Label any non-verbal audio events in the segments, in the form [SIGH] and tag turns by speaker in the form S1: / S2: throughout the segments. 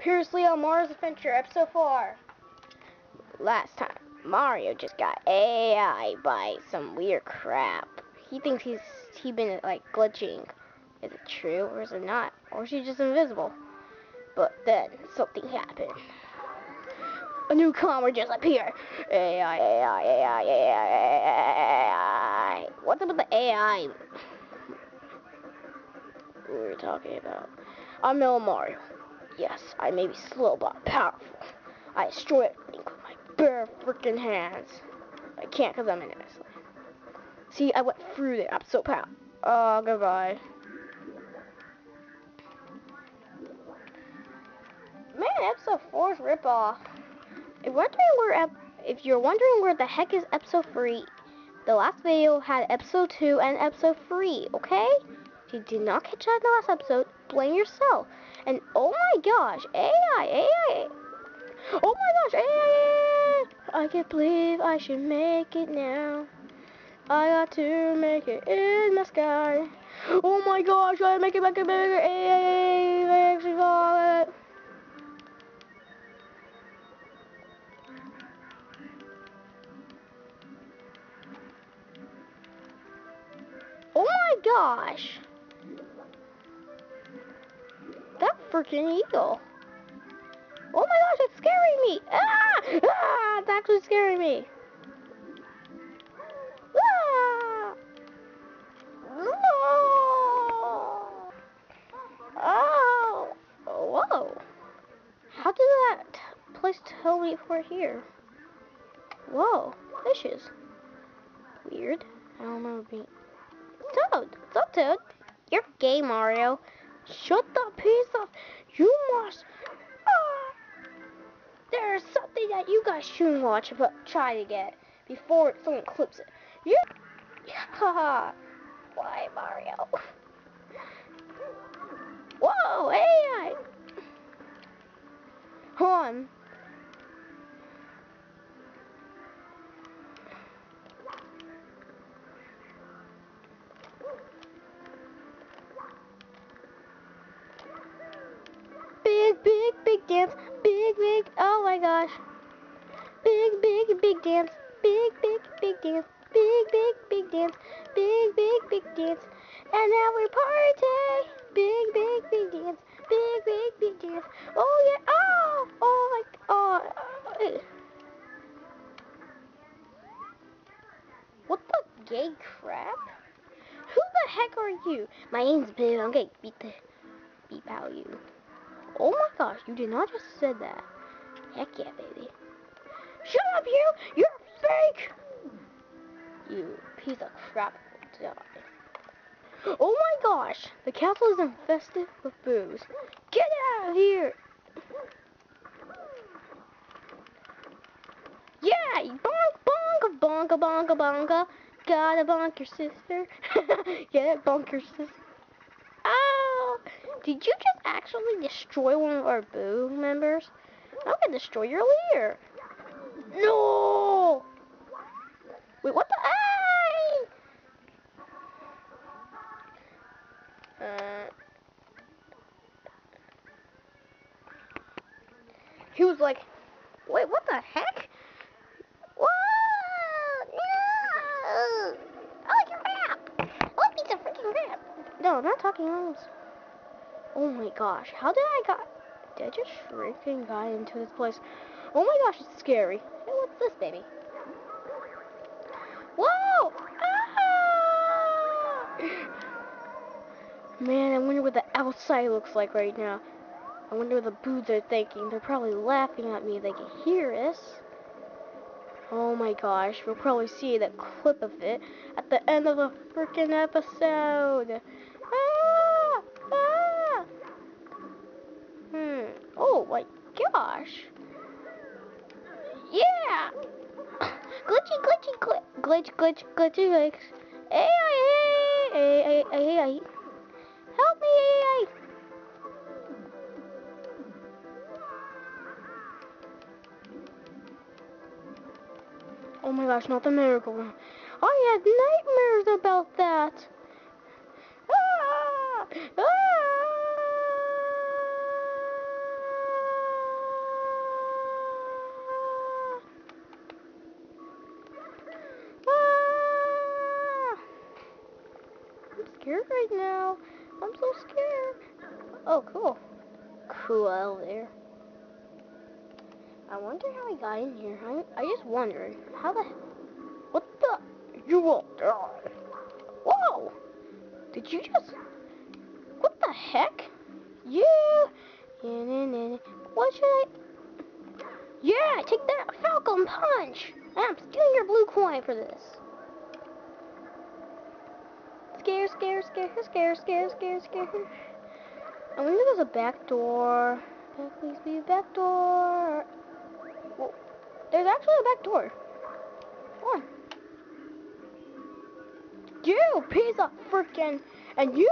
S1: Previously on Mario's Adventure, episode 4. Last time, Mario just got AI by some weird crap. He thinks he's he been like glitching. Is it true or is it not? Or is he just invisible? But then something happened. A new comma just appeared. AI, AI, AI, AI, AI. What's up with the AI? We were talking about. I'm Mario. Yes, I may be slow but powerful. I destroy everything with my bare freaking hands. I can't because I'm invisible. See, I went through there. I'm so powerful. Oh, goodbye. Man, episode 4's ripoff. If, wondering where if you're wondering where the heck is episode 3, the last video had episode 2 and episode 3, okay? If you did not catch that in the last episode, blame yourself. And oh my gosh, AI, AI, oh my gosh, AI, I can't believe I should make it now. I got to make it in the sky. Oh my gosh, I make it, make it bigger. AI, I actually got it. Oh my gosh. Freaking eagle. Oh my gosh, it's scaring me. Ah! Ah! It's actually scaring me. Ah! Oh! Whoa. How did that place tell me we're here? Whoa, fishes. Weird. I don't remember being. Toad! What's up, Toad? You're gay, Mario. Shut the piece of. You must. Ah! There's something that you guys shouldn't watch, but try to get before someone clips it. You. Haha. [LAUGHS] Why, Mario? Whoa, AI! Hold on. Big, big, dance. Big, big. Oh my gosh. Big, big, big dance. Big, big, big dance. Big, big, big dance. Big, big, big dance. And now we party. Big, big, big dance. Big, big, big dance. Oh yeah. Oh, oh my. Oh. What the gay crap? Who the heck are you? My name's Bill. I'm gonna beat the beep out you. Oh my gosh, you did not just said that. Heck yeah, baby. Shut up, you! You're fake! You piece of crap. Die. Oh my gosh, the castle is infested with boos. Get out of here! Yeah, you bonk, bonk, bonka, bonka, bonka. Gotta bonk your sister. [LAUGHS] Get it, bonk your sister. Did you just actually destroy one of our boo members? I'm gonna destroy your leader. No! Wait, what the? Ay! Uh, he was like, wait, what the heck? No! Not talking else. Oh my gosh, how did I got... Did I just freaking got into this place? Oh my gosh, it's scary. Hey, what's this, baby? Whoa! Ah! Man, I wonder what the outside looks like right now. I wonder what the boos are thinking. They're probably laughing at me. If they can hear us. Oh my gosh, we'll probably see that clip of it at the end of the freaking episode. My gosh. Yeah! glitchy, glitchy, glitch, glitch, glitch, glitchy, glitch. Hey, hey, hey, hey, hey. Help me, hey, Oh my gosh, not the miracle. I had nightmares about that. Ah! Ah! scared right now. I'm so scared. Oh, cool. Cool elevator. I wonder how I got in here. I, I just wondering. How the... What the... You won't die. Whoa! Did you just... What the heck? Yeah! What should I... Yeah, take that Falcon Punch! I'm stealing your blue coin for this. Scare, scare, scare, scare, scare, scare, scare. I wonder if there's a back door. Please be a back door. There's actually a back door. Come on. You piece of freaking, and you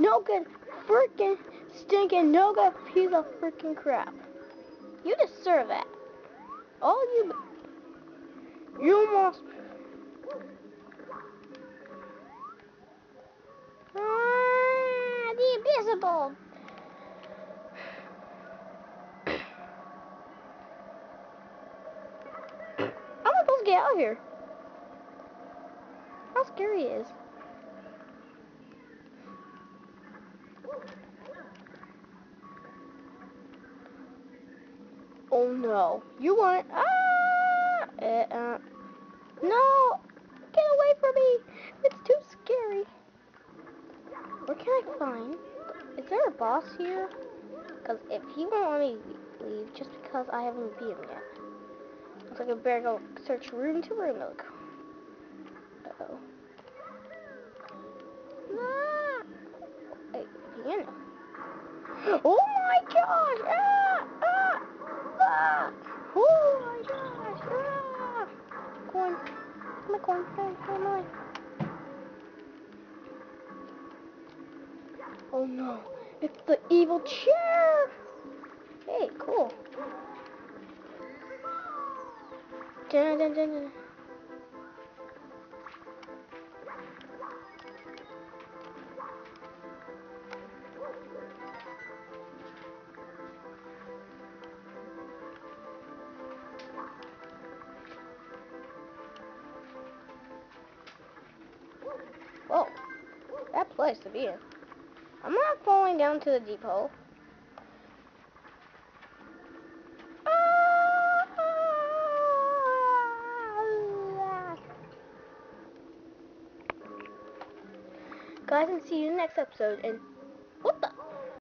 S1: no good freaking stinking no good piece of freaking crap. You deserve that. All you, you must. Ah, the invisible. I'm supposed to get out of here. How scary it is. Oh no. You want ah uh, uh, No get away from me. It's too scary. Where can I find is there a boss here? Because if he won't let me leave just because I haven't beat him yet. Looks like I better go search room to room. Look. Uh-oh. Wait, piano. [GASPS] Oh my gosh! Ah! Ah! Ah! Oh my gosh! Ah! Corn. My corn. Corn. Corn. Corn. Oh no. It's the evil chair! Hey, cool. Dun, dun, dun. Whoa, that place to be in. I'm not falling down to the depot. Guys, and see you in the next episode. And